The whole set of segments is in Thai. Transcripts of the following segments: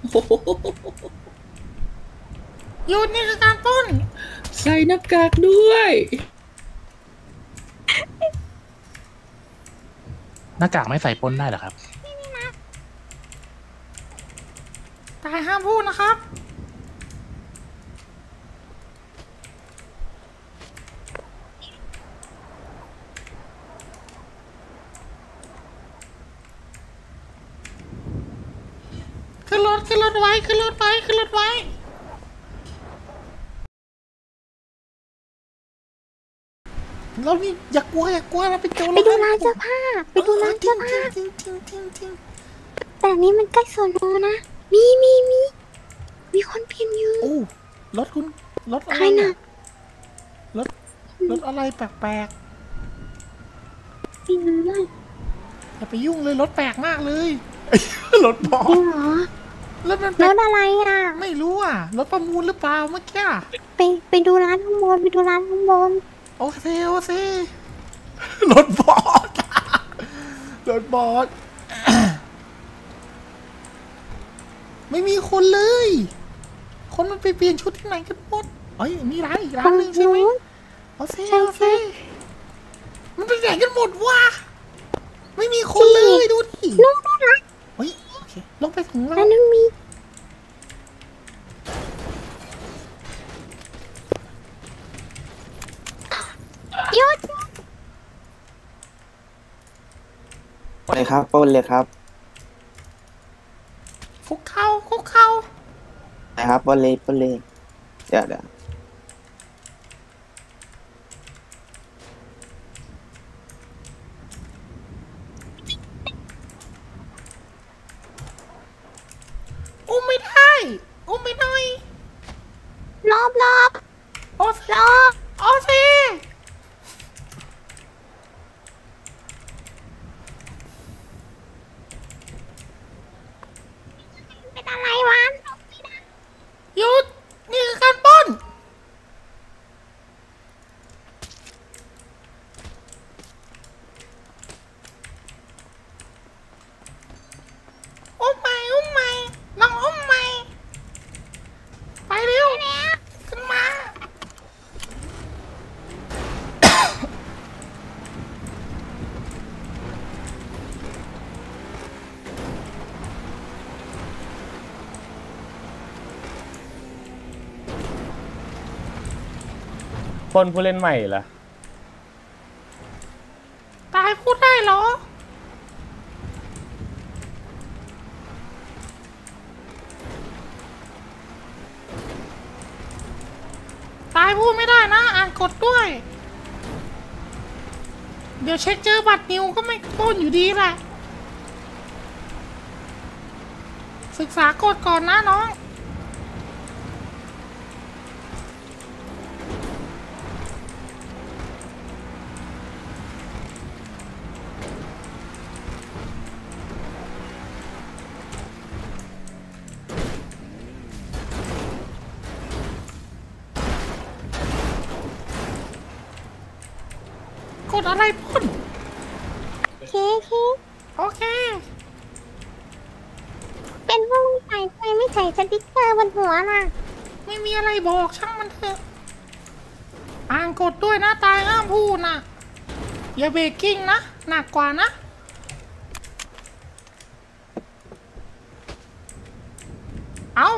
โอ้โหหยุดนี่คือการปล้น ใส่หน้ากากด้วยหน้ากากไม่ใส่ปล้นได้เหรอครับ ตายห้ามพูดนะครับ ขึ้น รถขึ้นรถไว้ขึ้นรถไว้ขึ้นรถไว้เรานี่อย่ากลัวอย่ากลัวเราไปเจอไปดูร้านเสื้อผ้าไปดูร้านเสื้อผ้าจริงจริงจริงจริงแต่อันนี้มันใกล้โซนโนนะ มีมีมีมีคนพิมพ์อยู่โอ้รถคุณรถอะใคไรรเนี่น่ะยรถรถอะไรแปลกไม่รู้เลยๆอย่าไปยุ่งเลยรถแปลกมากเลย รถบอจริสงเหรอ รถมันรแปลกถอะไรอะ ไม่รู้อะ รถประมูลหรือเปล่าเมื่อกี้อะไปไปดูร้านข้างบนไปดูร้านข้างบน โอเคโอเครถบอสรถบอสไม่มีคนเลย คนมันไปเปลี่ยนชุดที่ไหนกันหมดเอ้ยมีร้านอีกร้านหนึ่งใช่ไหมนู้นโอเคใช่โอเคใช่มันไปไหนกันหมดวะไม่มีคนเลยดูดินู่นนู่นร้านเฮ้ยโอเค ลงไปถึงแล้วร้านนั้นมีหยุดเลยครับปล้นเลยครับคุกเข่าคุกเข่านะครับปล้นเลยปล้นเลยเดี๋ยวเดี๋ยว อุ้มไม่ได้อุ้มไม่หน่อย รอบรอบ โอเค รอบ โอเค เป็นอะไรวะ หยุดนี่คือการปล้น อุ้มใหม่อุ้มใหม่ลองอุ้มใหม่ ไปเร็วขึ้นมา ปล้นผู้เล่นใหม่เหรอ ตายพูดได้เหรอ ตายพูดไม่ได้นะ อ่านกฎด้วย เดี๋ยวเช็คเจอบัตรนิวก็ไม่ปล้นอยู่ดีแหละ ศึกษากฎก่อนนะน้อง กดอะไรปล้นเคเคโอเค เป็นพวกใส่ทำไมไม่ใส่สติ๊กเกอร์บนหัวล่ะ ไม่มีอะไรบอกช่างมันเถอะ อ่านกฎด้วยนะตายห้ามพูดนะอย่าเบรกกิ้งนะ หนักกว่านะเอา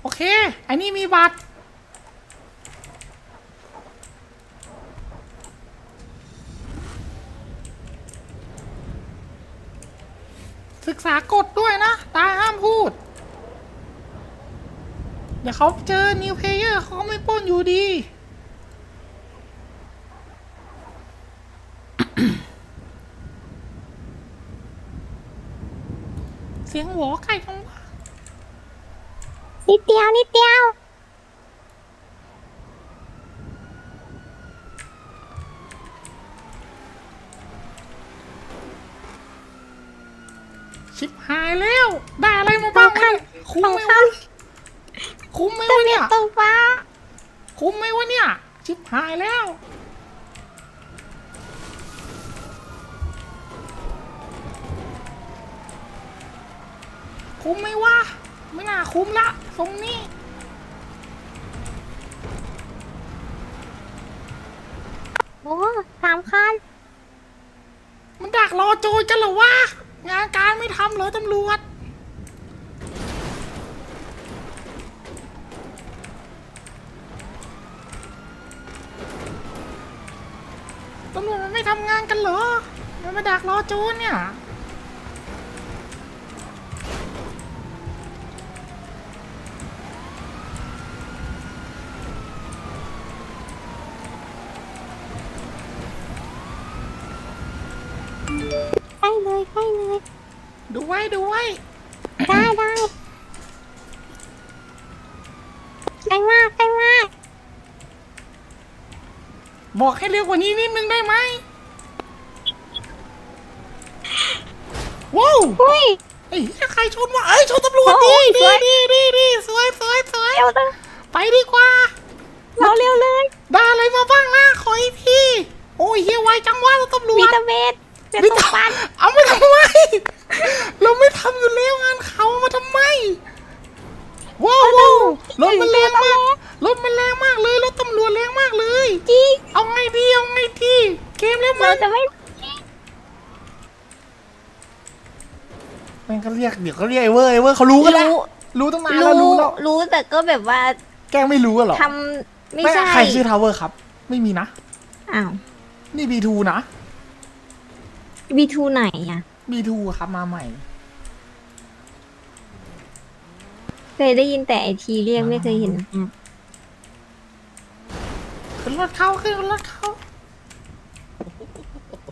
โอเค อันนี้มีบัตร ศึกษากฎด้วยนะ ตาห้ามพูด เดี๋ยวเขาเจอ new player เขาไม่ปล้นอยู่ดี เสียงหัวไก่ตรงว่านิดเดียว นิดเดียว ชิบหายแล้ว ได้อะไรมาบ้างวะเนี่ยคุ้ม สอง ไหม คั วะ น คุ้มไหม ทะ วะ เบีย เนี่ น ย ตรงฟ้า คุ้มไหมวะเนี่ย ชิบหายแล้ว น คุ้มไหมวะ ไม่น่าคุ้มละตรงนี้ โอ้สามคัน มันดักรอโจรกันเหรอวะ งานการไม่ทำเหรอตำรวจตำรวจมันไม่ทำงานกันเหรอ มันมาดักรอโจรเนี่ย เลยใกล้เลยดูไว้ดูไว้ได้ได้ใกล้มากใกล้มากบอกให้เร็วกว่านี้นิดนึงได้ไหมว้าวอุ้ยไอ้เหี้ยใครชนวะเอ้ยชนตำรวจโอ้ดีโหดีสวยดีดีดีสวยสวยสวยเร็วเลยไปดีกว่าเราเร็วเลยได้อะไรมาบ้างนะขออีกทีโอ้ยเฮียไวจังวะตำรวมีจตะเบด เป็นนี่ตกปันเอาไม่ทำไม เราไม่ทำอยู่แล้วงานเขามาทำไมว้าวว้าวรถมันแรงมากรถมันแรงมากเลยรถตำรวจแรงมากเลยจริงเอาไงดีเอาไงดีเกมแล้วเรามันจะไม่มันก็เรียกเดี๋ยวก็เรียกไอ้เวอร์ไอ้เวอร์เขารู้กันแล้วรู้รู้ตั้งนานแล้วรู้แล้วรู้แต่ก็แบบว่า แกล้งไม่รู้อะเหรอทำไม่ไม่ใช่ใครชื่อ Tower ครับ ไม่มีนะอ้าวนี่ B2 นะ B2ไหนอะ B2 ครับมาใหม่ เคยได้ยินแต่ไอทีเรียกไม่เคยเห็น ขึ้นรถเขาขึ้นรถเขา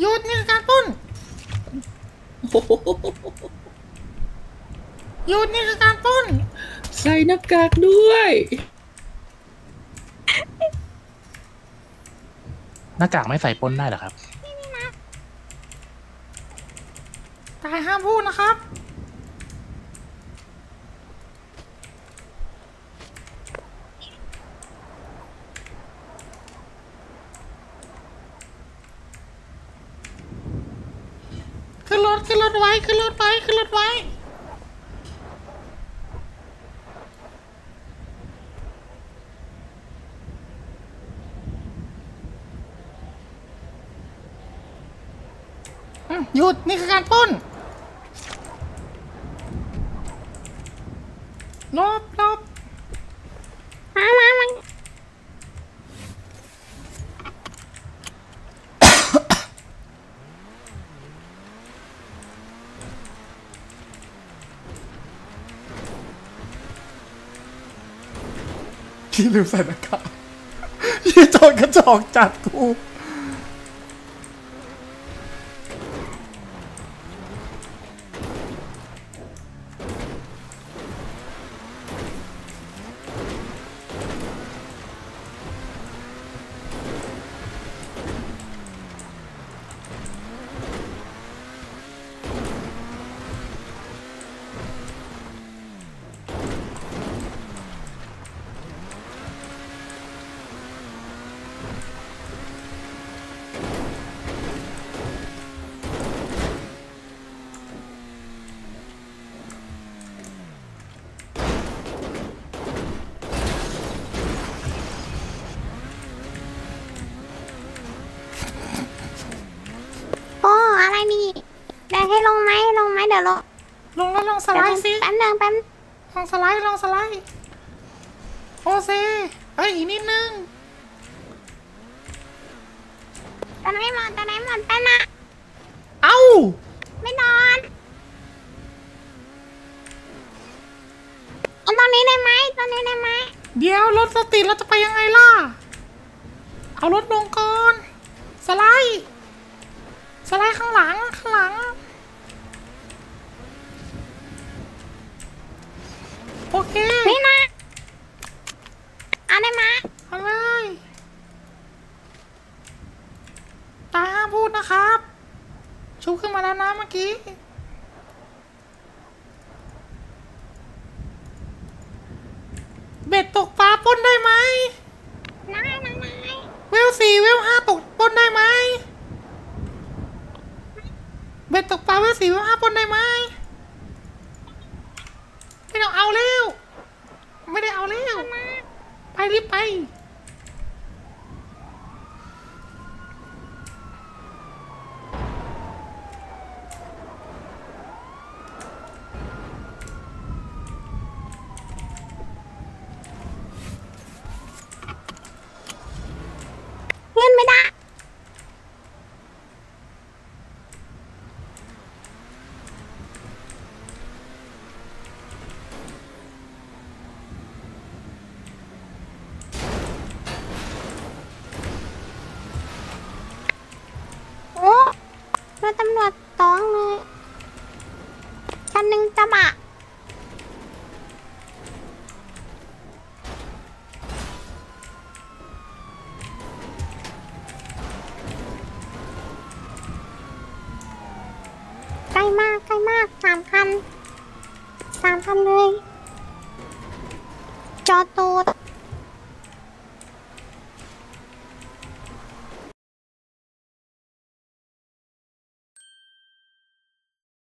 หยุดนี่คือการปล้นโอ้โหหยุดนี่คือการปล้น ใส่หน้ากากด้วย หน้ากากไม่ใส่ปล้นได้เหรอครับ ตายห้ามพูดนะครับขึ้นรถขึ้นรถไว้ขึ้นรถไว้ขึ้นรถไว้หยุด นี่คือการป้น ลบลบมามามาพี่ลืมใส่หน้ากากยี่จอนกระจอกจัดกู ลงไหมลงไหมเดี๋ยวลงลงแล้วลองสไลด์สิแป๊บนึงแป๊บนึงลองสไลด์ลองสไลด์โอเซเอ้ยอีกนิดนึงตอนไหนหมดตอนไหนหมดแป๊บนะเอ้าไม่นอนเอาตอนนี้ได้ไหมตอนนี้ได้ไหมเดี๋ยวรถสติดเราจะไปยังไงล่ะ เอารถลงก่อน สไลด์ สไลด์ข้างหลังข้างหลัง โอ เคนี่นะเอาได้ไหมเอาเลยตาห้ามพูดนะครับ ชุบขึ้นมาแล้วนะเมื่อกี้ ใกล้มากใกล้มากสามพันสามพันเลย จอโต